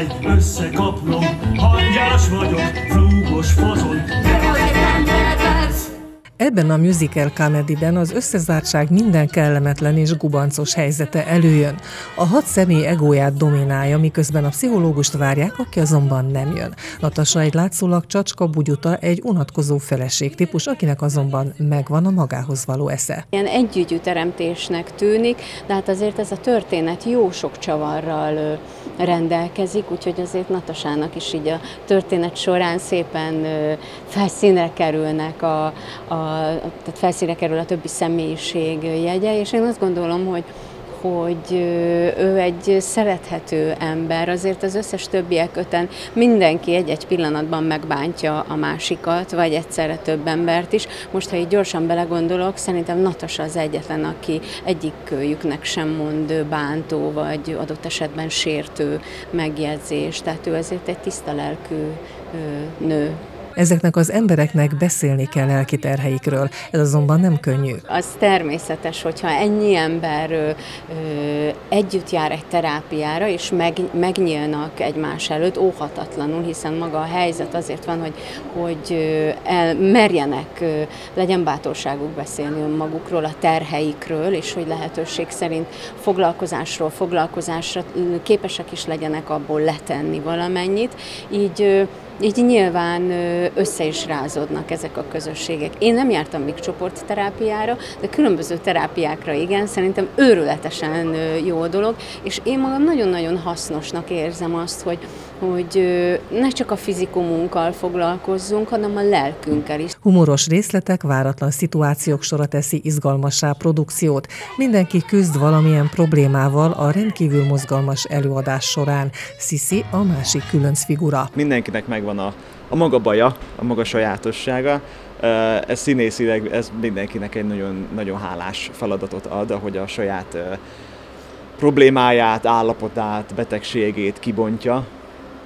Állj, összekaplom, hangyás vagyok, flúgos fazon, egy Ebben a musical comedyben az összezártság minden kellemetlen és gubancos helyzete előjön. A hat személy egóját dominálja, miközben a pszichológust várják, aki azonban nem jön. Natasa egy látszólag csacska bugyuta, egy unatkozó feleség típus, akinek azonban megvan a magához való esze. Ilyen együgyű teremtésnek tűnik, de hát azért ez a történet jó sok csavarral rendelkezik, úgyhogy azért Natasának is így a történet során szépen felszínre kerülnek a, a tehát felszínre kerül a többi személyiség jegye, és én azt gondolom, hogy hogy ő egy szerethető ember, azért az összes többiek öten mindenki egy-egy pillanatban megbántja a másikat, vagy egyszerre több embert is. Most, ha így gyorsan belegondolok, szerintem Natasa az egyetlen, aki egyik kölyüknek sem mond bántó, vagy adott esetben sértő megjegyzés. Tehát ő azért egy tiszta lelkű nő. Ezeknek az embereknek beszélni kell lelki terheikről, ez azonban nem könnyű. Az természetes, hogyha ennyi ember ö, együtt jár egy terápiára, és meg, megnyílnak egymás előtt óhatatlanul, hiszen maga a helyzet azért van, hogy, hogy el, merjenek, legyen bátorságuk beszélni önmagukról, a terheikről, és hogy lehetőség szerint foglalkozásról foglalkozásra képesek is legyenek abból letenni valamennyit. Így így nyilván össze is rázódnak ezek a közösségek. Én nem jártam még csoportterápiára, de különböző terápiákra igen, szerintem őrületesen jó dolog, és én magam nagyon-nagyon hasznosnak érzem azt, hogy, hogy ne csak a fizikumunkkal foglalkozzunk, hanem a lelkünkkel is. Humoros részletek, váratlan szituációk sora teszi izgalmassá produkciót. Mindenki küzd valamilyen problémával a rendkívül mozgalmas előadás során. Sisi a másik különc figura. Mindenkinek megvan a, a maga baja, a maga sajátossága. Ez színészileg, ez mindenkinek egy nagyon, nagyon hálás feladatot ad, hogy a saját problémáját, állapotát, betegségét kibontja,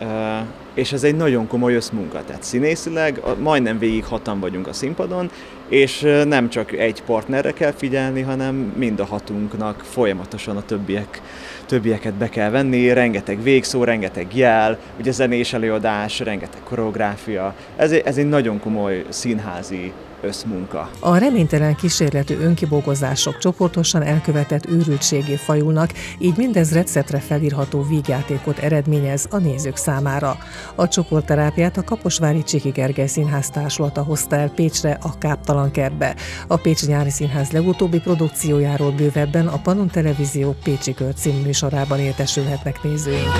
uh, és ez egy nagyon komoly összmunka, tehát színészileg majdnem végig hatan vagyunk a színpadon, és nem csak egy partnerre kell figyelni, hanem mind a hatunknak folyamatosan a többiek, többieket be kell venni, rengeteg végszó, rengeteg jel, ugye zenés előadás, rengeteg koreográfia, ez, ez egy nagyon komoly színházi összmunka. A reménytelen kísérletű önkibogozások csoportosan elkövetett őrültségé fajulnak, így mindez receptre felírható vígjátékot eredményez a nézők számára. A csoportterápiát a Kaposvári Csiki Gergely Színház társulata hozta el Pécsre a Káptalan kertbe. A Pécsi Nyári Színház legutóbbi produkciójáról bővebben a Panon Televízió Pécsi Kör című műsorában értesülhetnek nézőink.